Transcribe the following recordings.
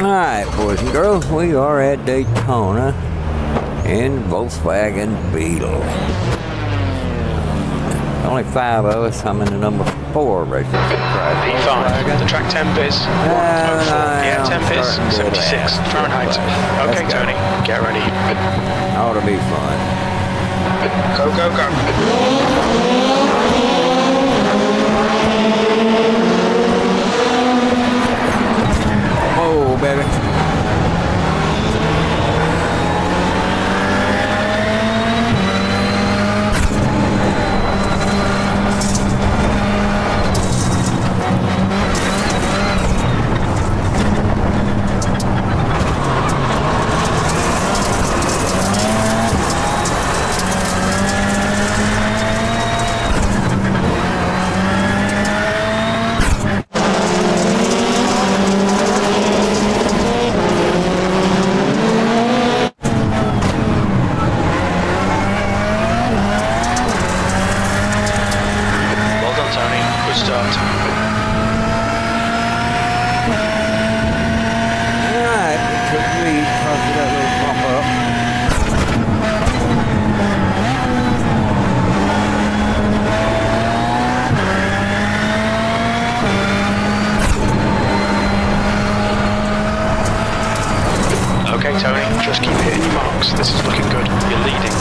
Alright, boys and girls, we are at Daytona in Volkswagen Beetle. Only five of us. I'm in the number four racing. V5, the track temp is Uh, yeah, temp is 76 laugh. Fahrenheit. Okay, Let's go. Tony, get ready. Ought to be fun. Go, go, go. Oh, baby. Well done, Tony. Good start. Alright, we took the lead across that little bump up. Okay, Tony, just keep hitting your marks. This is looking good. You're leading.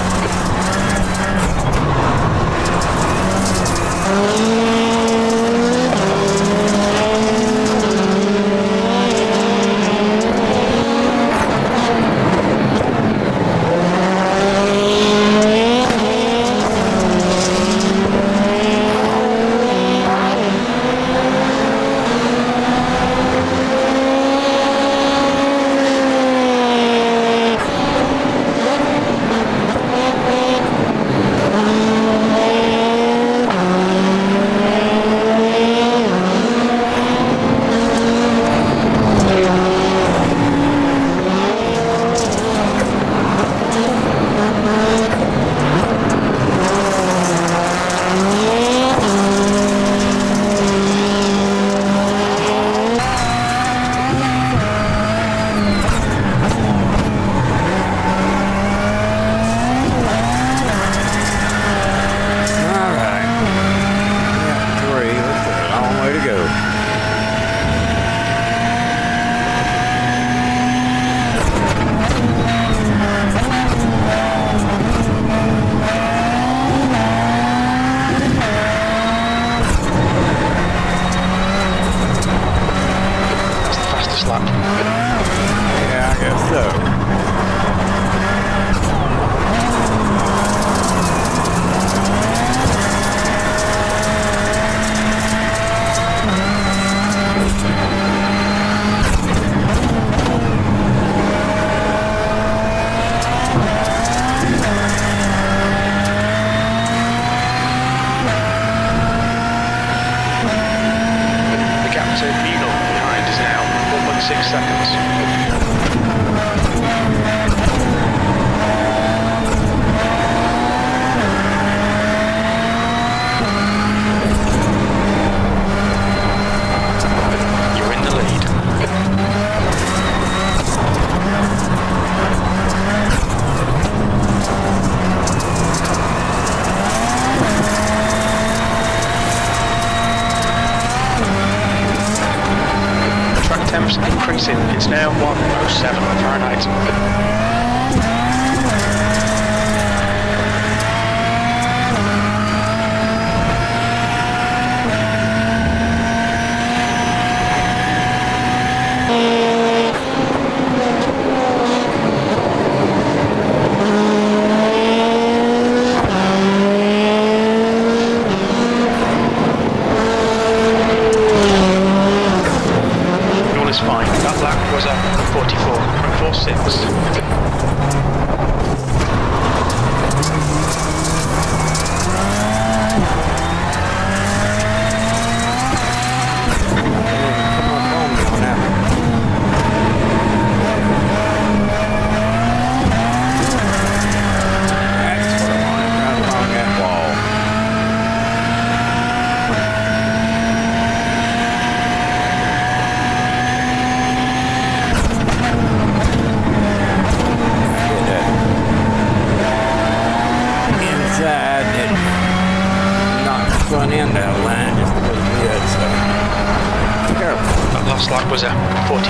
Yeah, I guess so. The gap to Beagle behind is now 1.6 seconds. You're in the lead. Track temps increasing. It's now 107 Fahrenheit. All is fine. That lap was a 44.46. Come on, phone me on that one. That's what I wanted, right along that wall. last lap was a 44,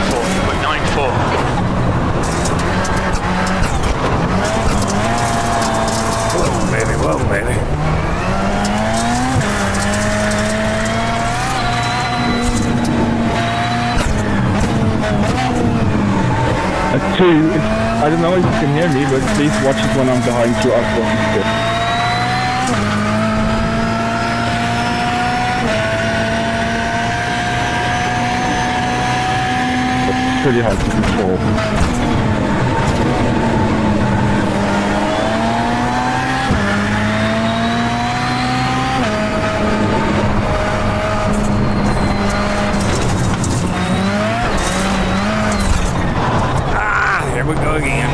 but 9.4. Whoa, baby, whoa, baby. Uh, two, I don't know if you can hear me, but please watch it when I'm behind you up on the strip. It's pretty hard to control. Ah, here we go again.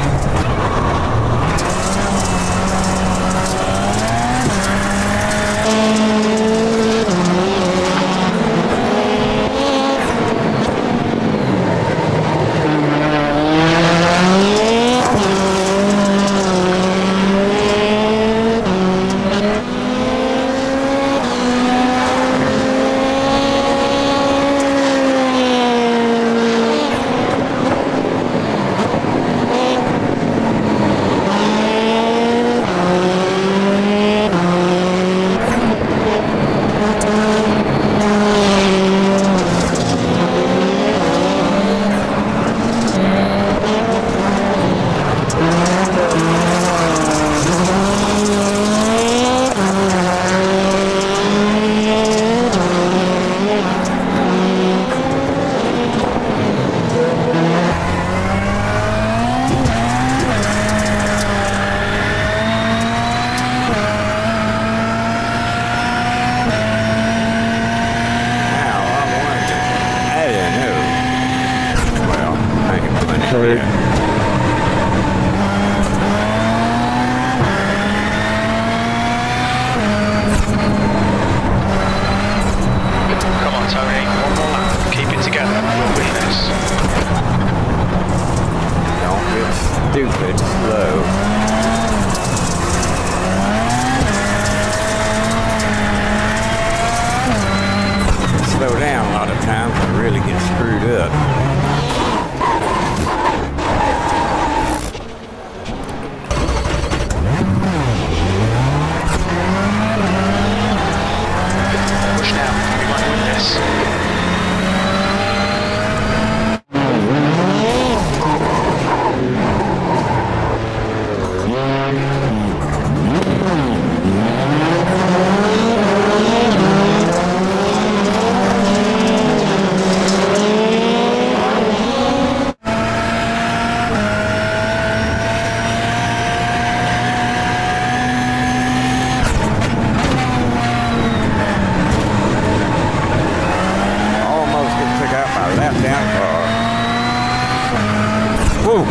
Whoa!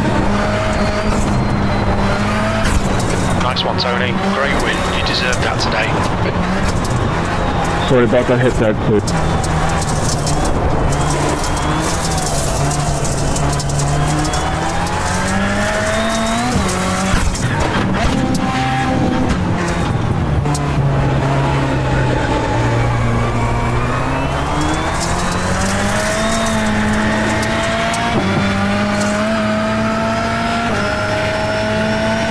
Nice one, Tony. Great win. You deserved that today. Sorry about that hit there too.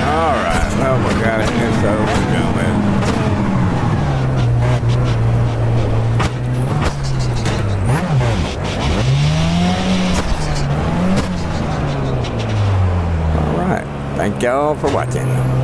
Alright, well, we it. It's over. Alright. Thank y'all for watching.